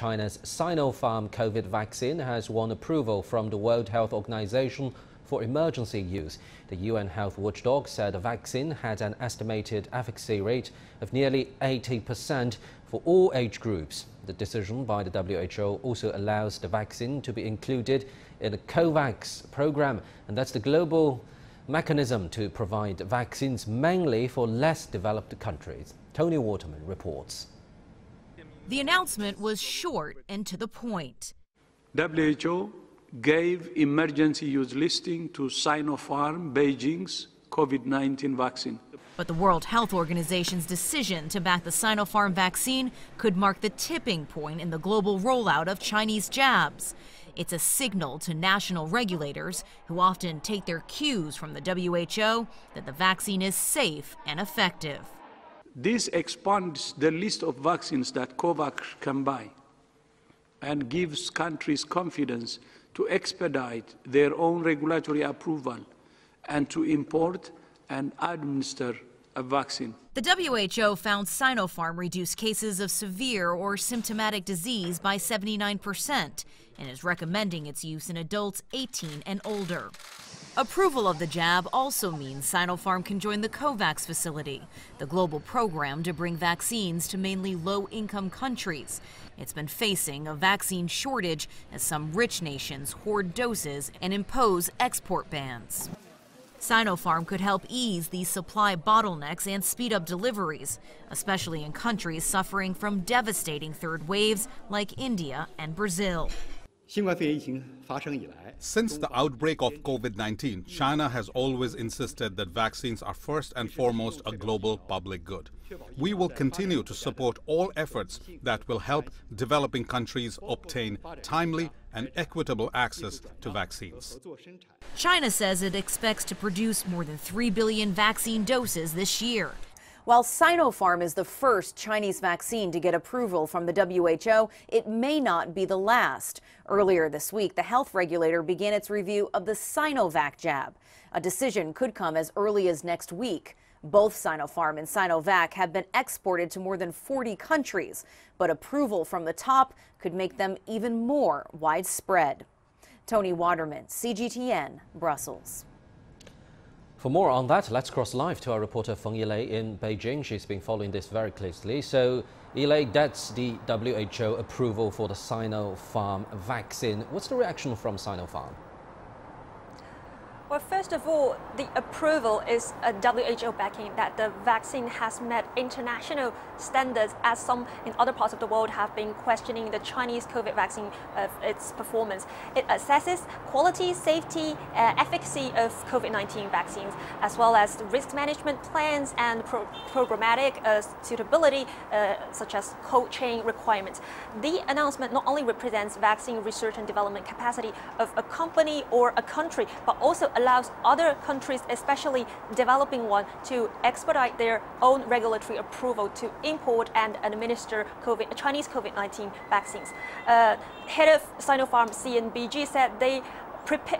China's Sinopharm COVID vaccine has won approval from the World Health Organization for emergency use. The UN health watchdog said the vaccine had an estimated efficacy rate of nearly 80% for all age groups. The decision by the WHO also allows the vaccine to be included in the COVAX program, and that's the global mechanism to provide vaccines mainly for less developed countries. Tony Waterman reports. The announcement was short and to the point. WHO gave emergency use listing to Sinopharm Beijing's COVID 19 vaccine. But the World Health Organization's decision to back the Sinopharm vaccine could mark the tipping point in the global rollout of Chinese jabs. It's a signal to national regulators, who often take their cues from the WHO, that the vaccine is safe and effective. This expands the list of vaccines that COVAX can buy and gives countries confidence to expedite their own regulatory approval and to import and administer a vaccine. The WHO found Sinopharm reduced cases of severe or symptomatic disease by 79% and is recommending its use in adults 18 and older. Approval of the jab also means Sinopharm can join the COVAX facility, the global program to bring vaccines to mainly low income countries. It's been facing a vaccine shortage as some rich nations hoard doses and impose export bans. Sinopharm could help ease these supply bottlenecks and speed up deliveries, especially in countries suffering from devastating third waves like India and Brazil. Since the outbreak of COVID 19, China has always insisted that vaccines are first and foremost a global public good. We will continue to support all efforts that will help developing countries obtain timely and equitable access to vaccines. China says it expects to produce more than 3 billion vaccine doses this year. While Sinopharm is the first Chinese vaccine to get approval from the WHO, it may not be the last. Earlier this week, the health regulator began its review of the Sinovac jab. A decision could come as early as next week. Both Sinopharm and Sinovac have been exported to more than 40 countries, but approval from the top could make them even more widespread. Tony Waterman, CGTN, Brussels. For more on that, let's cross live to our reporter Feng Yilei in Beijing. She's been following this very closely. So, Yilei, that's the WHO approval for the Sinopharm vaccine. What's the reaction from Sinopharm? Well, first of all, the approval is a WHO backing that the vaccine has met international standards as some in other parts of the world have been questioning the Chinese COVID vaccine of its performance. It assesses quality, safety, uh, efficacy of COVID-19 vaccines, as well as risk management plans and pro programmatic uh, suitability, uh, such as cold chain requirements. The announcement not only represents vaccine research and development capacity of a company or a country, but also allows other countries, especially developing ones, to expedite their own regulatory approval to import and administer COVID, Chinese COVID-19 vaccines. Uh, head of Sinopharm CNBG said they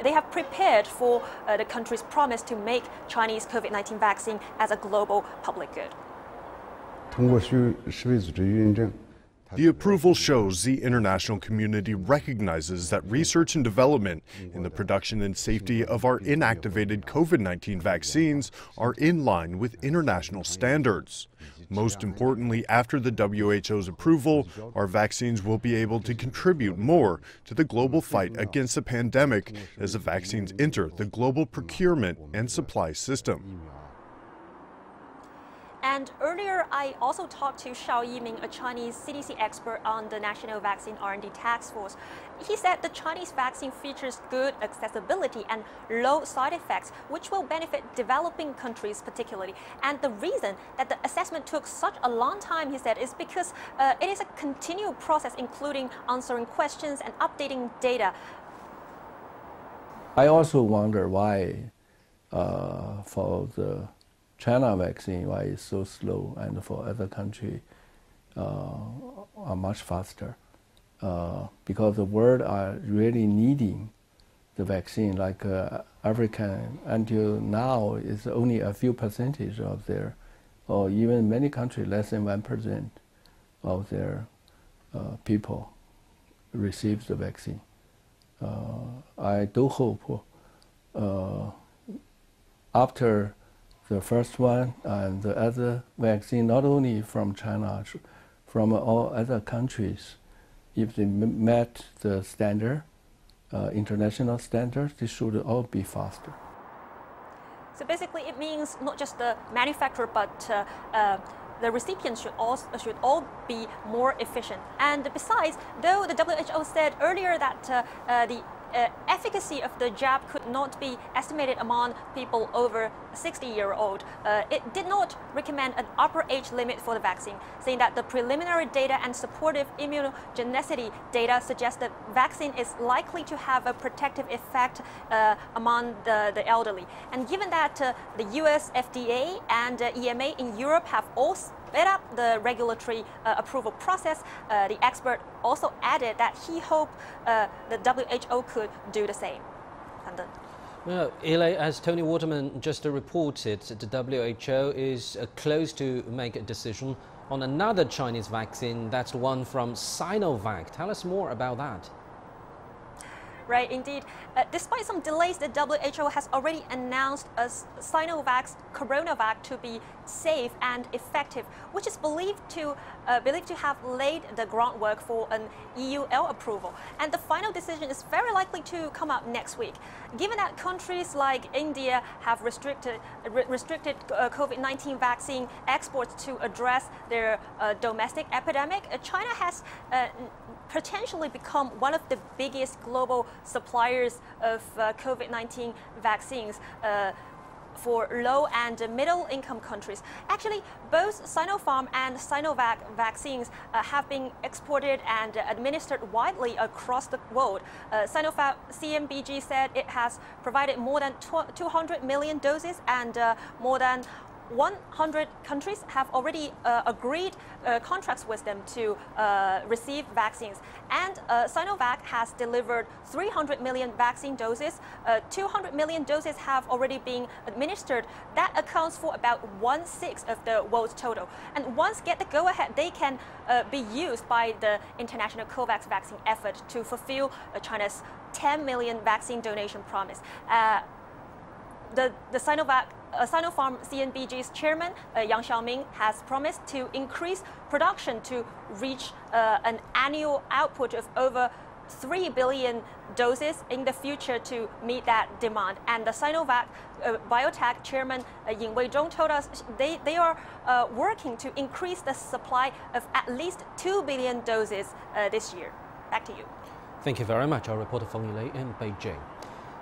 they have prepared for uh, the country's promise to make Chinese COVID-19 vaccine as a global public good. The approval shows the international community recognizes that research and development in the production and safety of our inactivated COVID-19 vaccines are in line with international standards. Most importantly, after the WHO's approval, our vaccines will be able to contribute more to the global fight against the pandemic as the vaccines enter the global procurement and supply system. And earlier, I also talked to Shao Yiming, a Chinese CDC expert on the National Vaccine R&D Task Force. He said the Chinese vaccine features good accessibility and low side effects, which will benefit developing countries particularly. And the reason that the assessment took such a long time, he said, is because uh, it is a continual process, including answering questions and updating data. I also wonder why, uh, for the China vaccine, why it's so slow, and for other countries uh, are much faster. Uh, because the world are really needing the vaccine, like uh, African until now is only a few percentage of their, or even many countries less than one percent of their uh, people receive the vaccine. Uh, I do hope uh, after the first one and the other vaccine, not only from China, from all other countries, if they met the standard, uh, international standard, they should all be faster. So basically, it means not just the manufacturer, but uh, uh, the recipients should all, should all be more efficient. And besides, though the WHO said earlier that uh, uh, the uh, efficacy of the jab could not be estimated among people over 60 year old. Uh, it did not recommend an upper age limit for the vaccine, saying that the preliminary data and supportive immunogenicity data suggest that vaccine is likely to have a protective effect uh, among the, the elderly. And given that uh, the US FDA and uh, EMA in Europe have all sped up the regulatory uh, approval process, uh, the expert also added that he hoped uh, the WHO could do the same. Well, Yilei, as Tony Waterman just reported, the WHO is uh, close to make a decision on another Chinese vaccine. That's the one from Sinovac. Tell us more about that right? Indeed, uh, despite some delays, the WHO has already announced a Sinovac's CoronaVac to be safe and effective, which is believed to uh, believed to have laid the groundwork for an EUL approval. And the final decision is very likely to come out next week. Given that countries like India have restricted re restricted uh, COVID-19 vaccine exports to address their uh, domestic epidemic, uh, China has uh, potentially become one of the biggest global suppliers of uh, COVID-19 vaccines uh, for low and middle income countries. Actually, both Sinopharm and Sinovac vaccines uh, have been exported and administered widely across the world. Uh, Sinopharm CNBG said it has provided more than 200 million doses and uh, more than 100 countries have already uh, agreed uh, contracts with them to uh, receive vaccines. And uh, Sinovac has delivered 300 million vaccine doses. Uh, 200 million doses have already been administered. That accounts for about one sixth of the world's total. And once get the go ahead, they can uh, be used by the international COVAX vaccine effort to fulfill China's 10 million vaccine donation promise. the, the Sinovac uh, Sinopharm CNBG's chairman, uh, Yang Xiaoming, has promised to increase production to reach uh, an annual output of over 3 billion doses in the future to meet that demand. And the Sinovac uh, Biotech chairman uh, Yin Weidong told us they, they are uh, working to increase the supply of at least 2 billion doses uh, this year. Back to you. Thank you very much. Our reporter Feng Yilei in Beijing.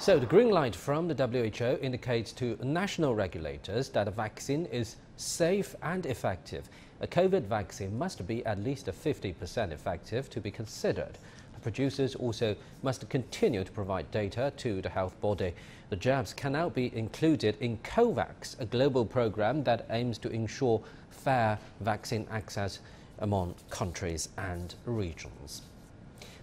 So the green light from the WHO indicates to national regulators that a vaccine is safe and effective. A COVID vaccine must be at least 50% effective to be considered. The producers also must continue to provide data to the health body. The jabs can now be included in COVAX, a global program that aims to ensure fair vaccine access among countries and regions.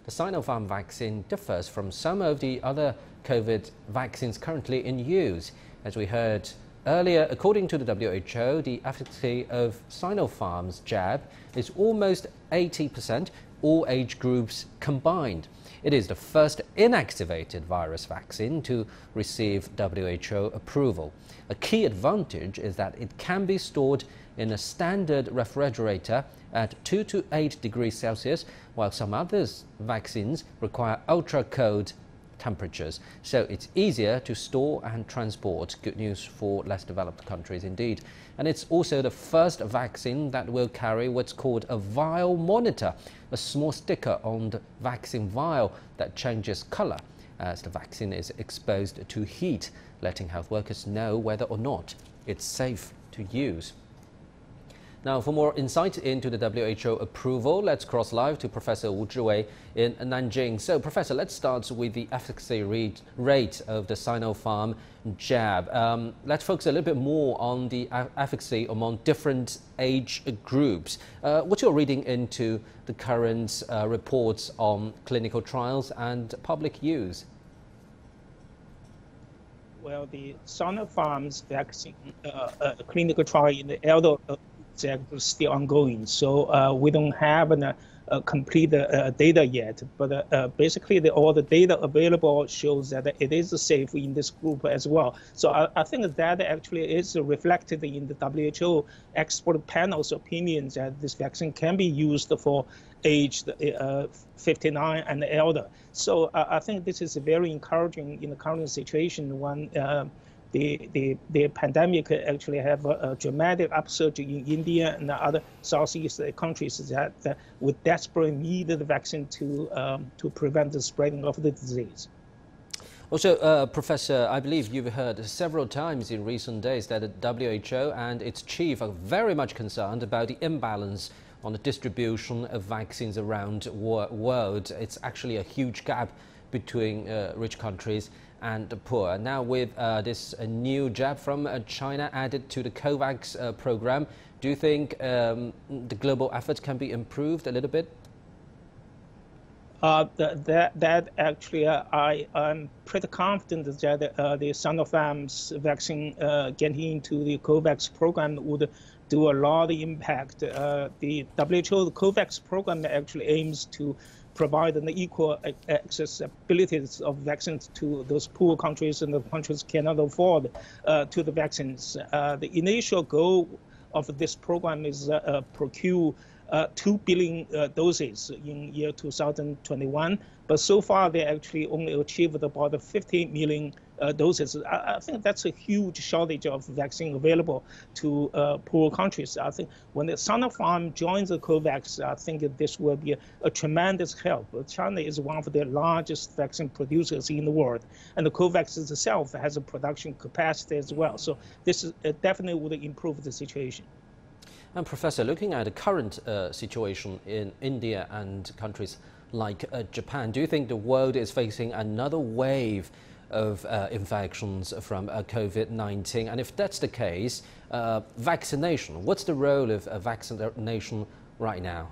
The Sinopharm vaccine differs from some of the other COVID vaccines currently in use. As we heard earlier, according to the WHO, the efficacy of Sinopharm's jab is almost 80%, all age groups combined. It is the first inactivated virus vaccine to receive WHO approval. A key advantage is that it can be stored in a standard refrigerator at 2 to 8 degrees Celsius, while some other vaccines require ultra cold temperatures. So it's easier to store and transport. Good news for less developed countries indeed. And it's also the first vaccine that will carry what's called a vial monitor, a small sticker on the vaccine vial that changes color as the vaccine is exposed to heat, letting health workers know whether or not it's safe to use. Now, for more insight into the WHO approval, let's cross live to Professor Wu Zhiwei in Nanjing. So, Professor, let's start with the efficacy rate of the Sinopharm jab. Um, let's focus a little bit more on the efficacy among different age groups. Uh, what's your reading into the current uh, reports on clinical trials and public use? Well, the Sinopharm's vaccine uh, uh clinical trial in the elder uh, is still ongoing. So uh, we don't have uh, complete uh, data yet, but uh, uh, basically the, all the data available shows that it is safe in this group as well. So I, I, think that actually is reflected in the WHO expert panel's opinion that this vaccine can be used for aged uh, 59 and elder. So I think this is very encouraging in the current situation when the, the, the pandemic actually have a, a, dramatic upsurge in India and other Southeast countries that, would desperately need the vaccine to, um, to prevent the spreading of the disease. Also, uh, Professor, I believe you've heard several times in recent days that the WHO and its chief are very much concerned about the imbalance on the distribution of vaccines around the world. It's actually a huge gap between uh, rich countries and the poor. Now with uh, this uh, new jab from uh, China added to the COVAX uh, program, do you think um, the global efforts can be improved a little bit? Uh, that, that actually, uh, I am pretty confident that the Sinopharm's vaccine getting into the COVAX program would do a lot of impact. The WHO the COVAX program actually aims to provide an equal accessibility of vaccines to those poor countries and the countries cannot afford uh, to the vaccines. Uh, the initial goal of this program is uh, uh procure uh, 2 billion uh, doses in year 2021, but so far they actually only achieved about 50 million uh, doses. I, I, think that's a huge shortage of vaccine available to uh, poor countries. I think when the Sinopharm joins the COVAX, I think this will be a, a, tremendous help. China is one of the largest vaccine producers in the world, and the COVAX itself has a production capacity as well. So this is, uh, definitely would improve the situation. And Professor, looking at the current uh, situation in India and countries like uh, Japan, do you think the world is facing another wave of uh, infections from uh, COVID-19? And if that's the case, uh, vaccination, what's the role of vaccination right now?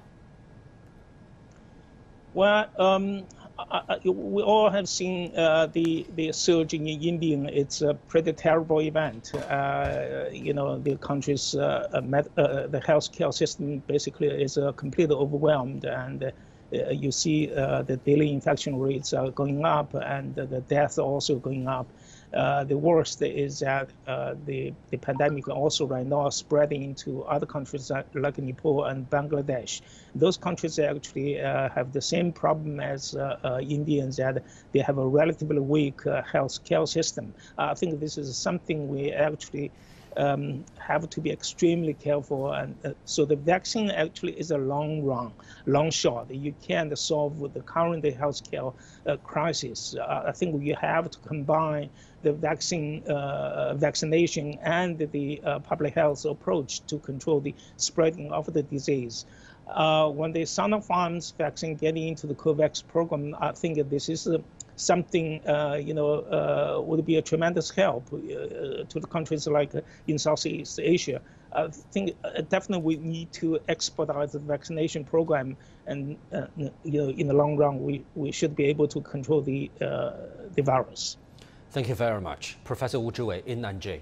Well, um, I, I, we all have seen uh, the the surge in India. It's a pretty terrible event. Uh, you know, the country's uh, med, the healthcare system basically is completely overwhelmed, and uh, you see uh, the daily infection rates are going up and the deaths also going up. Uh, the worst is that uh, the, the pandemic also right now spreading into other countries like Nepal and Bangladesh. Those countries actually uh, have the same problem as uh, Indians that they have a relatively weak health care system. I think this is something we actually um, have to be extremely careful. And uh, so the vaccine actually is a long run, long shot. You can't solve the current healthcare uh, crisis. Uh, I think you have to combine the vaccine uh, vaccination and the uh, public health approach to control the spreading of the disease. Uh, when the Sinopharm's vaccine getting into the COVAX program, I think this is something uh, you know uh, would be a tremendous help uh, to the countries like in Southeast Asia. I think definitely we need to expedite the vaccination program, and you know in the long run we, we should be able to control the the virus. Thank you very much, Professor Wu Zhiwei in Nanjing.